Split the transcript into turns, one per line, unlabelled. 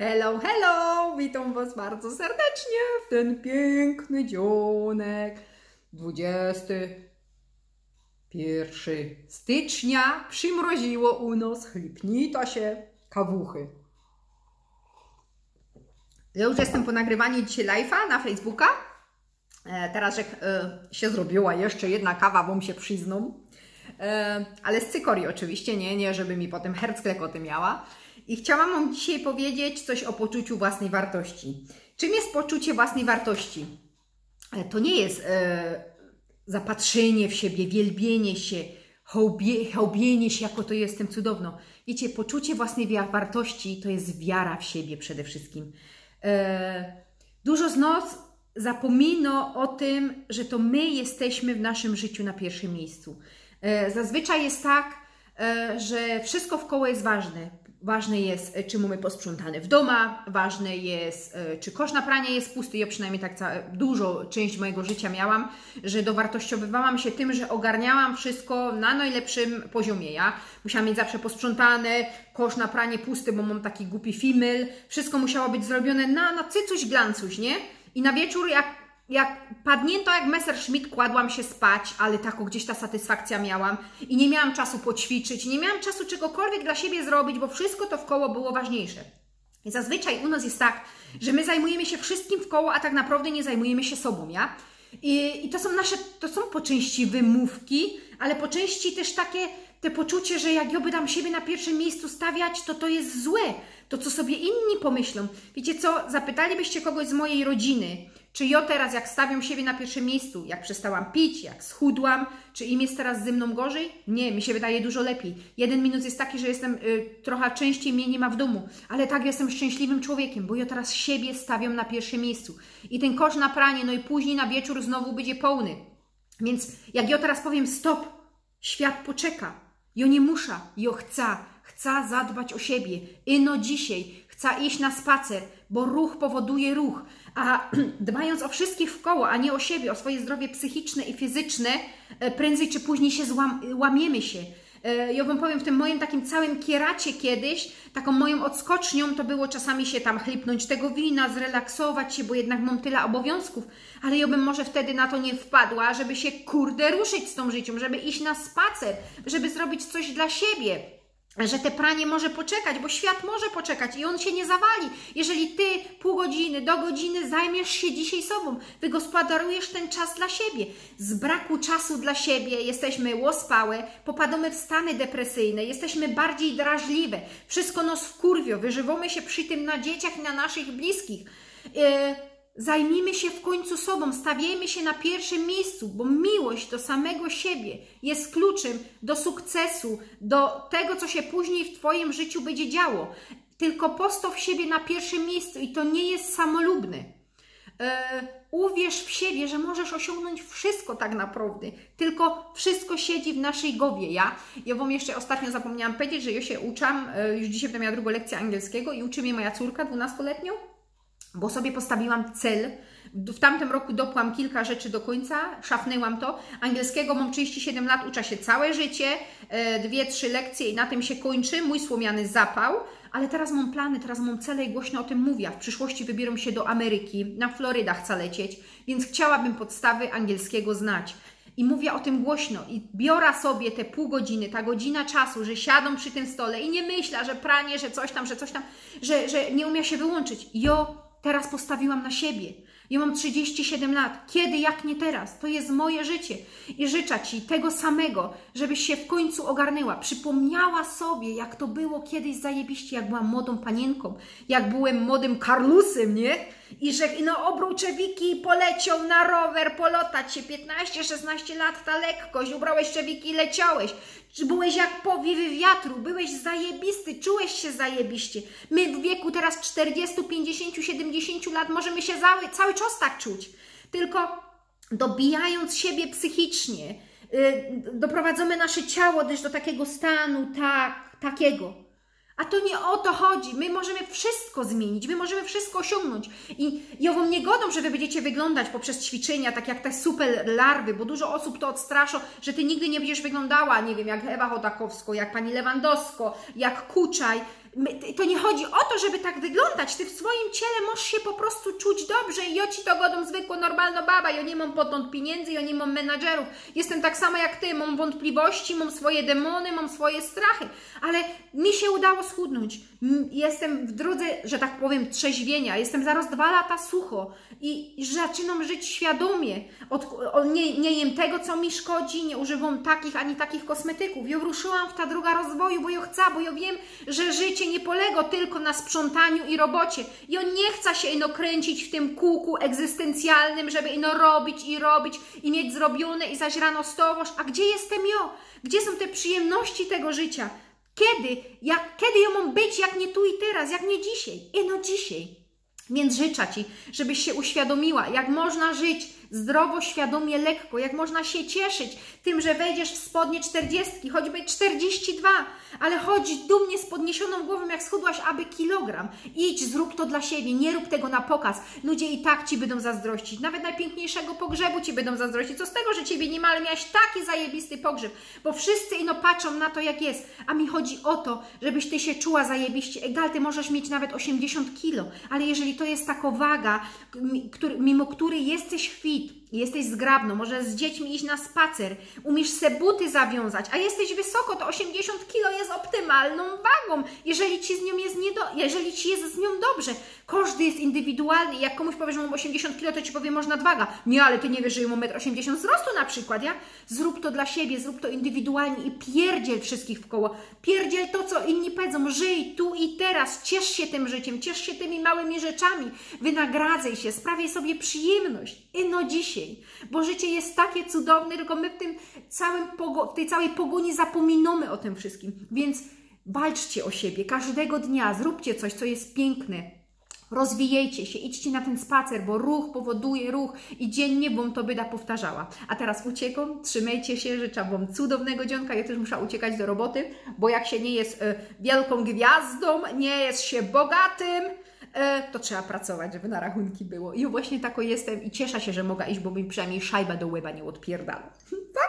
Hello, hello! Witam Was bardzo serdecznie w ten piękny dzionek. 21 stycznia przymroziło u nas chlipnita się kawuchy. Ja już jestem po nagrywaniu dzisiaj live'a na Facebooka. E, teraz jak e, się zrobiła jeszcze jedna kawa, wam się przyzną. E, ale z cykorii oczywiście, nie, nie, żeby mi potem hercklekoty miała. I chciałam Wam dzisiaj powiedzieć coś o poczuciu własnej wartości. Czym jest poczucie własnej wartości? E, to nie jest e, zapatrzenie w siebie, wielbienie się, hołbie, się, jako to jestem cudowno. Wiecie, poczucie własnej wartości to jest wiara w siebie przede wszystkim. E, dużo z nas zapomina o tym, że to my jesteśmy w naszym życiu na pierwszym miejscu. E, zazwyczaj jest tak, e, że wszystko w koło jest ważne. Ważne jest, e, czy mamy posprzątane w doma, ważne jest, czy kosz na pranie jest pusty. Ja przynajmniej tak dużo część mojego życia miałam, że dowartościowywałam się tym, że ogarniałam wszystko na najlepszym poziomie. Ja musiałam mieć zawsze posprzątane, kosz na pranie pusty, bo mam taki głupi fimel. Wszystko musiało być zrobione na, na cycuś glancuś, nie? I na wieczór, jak jak padnięto jak Messerschmitt, kładłam się spać, ale taką gdzieś ta satysfakcja miałam i nie miałam czasu poćwiczyć, nie miałam czasu czegokolwiek dla siebie zrobić, bo wszystko to w koło było ważniejsze. I zazwyczaj u nas jest tak, że my zajmujemy się wszystkim w koło, a tak naprawdę nie zajmujemy się sobą, ja? I, i to są nasze, to są po części wymówki, ale po części też takie te poczucie, że jak ja tam siebie na pierwszym miejscu stawiać, to to jest złe. To, co sobie inni pomyślą. Wiecie co, zapytalibyście kogoś z mojej rodziny, czy ja teraz, jak stawiam siebie na pierwszym miejscu, jak przestałam pić, jak schudłam, czy im jest teraz ze mną gorzej? Nie, mi się wydaje dużo lepiej. Jeden minus jest taki, że jestem y, trochę częściej mnie nie ma w domu, ale tak jestem szczęśliwym człowiekiem, bo ja teraz siebie stawiam na pierwszym miejscu. I ten kosz na pranie, no i później na wieczór znowu będzie pełny. Więc jak ja teraz powiem stop, świat poczeka. Ja nie muszę, ja chcę, chcę zadbać o siebie. Ino dzisiaj chcę iść na spacer, bo ruch powoduje ruch. A dbając o wszystkich w koło, a nie o siebie, o swoje zdrowie psychiczne i fizyczne, e, prędzej czy później się złam, łamiemy się. E, ja Wam powiem, w tym moim takim całym kieracie kiedyś, taką moją odskocznią to było czasami się tam chlipnąć tego wina, zrelaksować się, bo jednak mam tyle obowiązków, ale ja bym może wtedy na to nie wpadła, żeby się kurde ruszyć z tą życiem, żeby iść na spacer, żeby zrobić coś dla siebie że te pranie może poczekać, bo świat może poczekać i on się nie zawali. Jeżeli ty pół godziny do godziny zajmiesz się dzisiaj sobą, wygospodarujesz ten czas dla siebie. Z braku czasu dla siebie jesteśmy łospałe, popadamy w stany depresyjne, jesteśmy bardziej drażliwe, wszystko nos wkurwio, wyżywamy się przy tym na dzieciach i na naszych bliskich. Yy, Zajmijmy się w końcu sobą, stawiajmy się na pierwszym miejscu, bo miłość do samego siebie jest kluczem do sukcesu, do tego, co się później w Twoim życiu będzie działo. Tylko postaw siebie na pierwszym miejscu i to nie jest samolubny. Yy, uwierz w siebie, że możesz osiągnąć wszystko tak naprawdę, tylko wszystko siedzi w naszej głowie. Ja, ja Wam jeszcze ostatnio zapomniałam powiedzieć, że ja się uczam, yy, już dzisiaj będę miała drugą lekcję angielskiego i uczy mnie moja córka 12-letnią bo sobie postawiłam cel. W tamtym roku dopłam kilka rzeczy do końca, szafnęłam to. Angielskiego mam 37 lat, uczę się całe życie, e, dwie, trzy lekcje i na tym się kończy. Mój słomiany zapał, ale teraz mam plany, teraz mam cele i głośno o tym mówię. W przyszłości wybieram się do Ameryki, na Floryda chcę lecieć, więc chciałabym podstawy angielskiego znać. I mówię o tym głośno i biorę sobie te pół godziny, ta godzina czasu, że siadą przy tym stole i nie myślę, że pranie, że coś tam, że coś tam, że, że nie umie się wyłączyć. Jo, Teraz postawiłam na siebie. Ja mam 37 lat. Kiedy, jak nie teraz? To jest moje życie. I życzę Ci tego samego, żebyś się w końcu ogarnęła. Przypomniała sobie, jak to było kiedyś zajebiście, jak byłam młodą panienką, jak byłem młodym Karlusem, nie? I że no obrócze wiki poleciał na rower, polotać się 15-16 lat, ta lekkość, ubrałeś czewiki i leciałeś. Byłeś jak powiewy wiatru, byłeś zajebisty, czułeś się zajebiście. My w wieku teraz 40, 50, 70 lat możemy się cały, cały czas tak czuć. Tylko dobijając siebie psychicznie, yy, doprowadzamy nasze ciało też do takiego stanu, tak, takiego a to nie o to chodzi. My możemy wszystko zmienić, my możemy wszystko osiągnąć. I ja wam nie godą, że wy będziecie wyglądać poprzez ćwiczenia, tak jak te super larwy, bo dużo osób to odstrasza, że ty nigdy nie będziesz wyglądała, nie wiem, jak Ewa Chodakowsko, jak pani Lewandowsko, jak Kuczaj. To nie chodzi o to, żeby tak wyglądać. Ty w swoim ciele możesz się po prostu czuć dobrze i ja ci to godą zwykło normalno baba. Ja nie mam potąd pieniędzy, ja nie mam menadżerów. Jestem tak samo jak ty, mam wątpliwości, mam swoje demony, mam swoje strachy, ale mi się udało schudnąć. Jestem w drodze, że tak powiem, trzeźwienia. Jestem zaraz dwa lata sucho i zaczynam żyć świadomie. Od, nie, nie jem tego, co mi szkodzi, nie używam takich ani takich kosmetyków. Ja ruszyłam w ta druga rozwoju, bo ja chcę, bo ja wiem, że życie nie polega tylko na sprzątaniu i robocie. I on nie chce się ino kręcić w tym kółku egzystencjalnym, żeby ino robić i robić i mieć zrobione i zaś rano stowoż. A gdzie jestem ja? Gdzie są te przyjemności tego życia? Kiedy? Jak, kiedy ja mam być, jak nie tu i teraz, jak nie dzisiaj? Ino dzisiaj. Więc życzę Ci, żebyś się uświadomiła, jak można żyć zdrowo, świadomie, lekko, jak można się cieszyć tym, że wejdziesz w spodnie 40, choćby 42, ale chodź dumnie z podniesioną głową, jak schudłaś aby kilogram. Idź, zrób to dla siebie, nie rób tego na pokaz. Ludzie i tak Ci będą zazdrościć. Nawet najpiękniejszego pogrzebu Ci będą zazdrościć. Co z tego, że Ciebie nie ma, ale miałaś taki zajebisty pogrzeb, bo wszyscy ino patrzą na to, jak jest. A mi chodzi o to, żebyś Ty się czuła zajebiście. Egal, Ty możesz mieć nawet 80 kilo, ale jeżeli to jest taka waga, mimo której jesteś eat jesteś zgrabną, możesz z dziećmi iść na spacer, umiesz se buty zawiązać, a jesteś wysoko, to 80 kg jest optymalną wagą, jeżeli ci z nią jest nie do, jeżeli ci jest z nią dobrze. Każdy jest indywidualny. Jak komuś powiesz, że mam 80 kg, to ci powie, można nadwaga. Nie, ale ty nie wiesz, że mam 1,80 m wzrostu na przykład, ja? Zrób to dla siebie, zrób to indywidualnie i pierdziel wszystkich w koło. Pierdziel to, co inni powiedzą. Żyj tu i teraz, ciesz się tym życiem, ciesz się tymi małymi rzeczami, wynagradzaj się, sprawiaj sobie przyjemność. I no dzisiaj, bo życie jest takie cudowne, tylko my w tym całym, w tej całej pogoni zapominamy o tym wszystkim. Więc walczcie o siebie każdego dnia, zróbcie coś, co jest piękne, Rozwijajcie się, idźcie na ten spacer, bo ruch powoduje ruch i dziennie bym to byda powtarzała. A teraz uciekam, trzymajcie się, życzę Wam cudownego dzionka. Ja też muszę uciekać do roboty, bo jak się nie jest y, wielką gwiazdą, nie jest się bogatym, to trzeba pracować, żeby na rachunki było. I właśnie tako jestem i cieszę się, że mogę iść, bo mi przynajmniej szajba do łeba nie odpierdala. tak?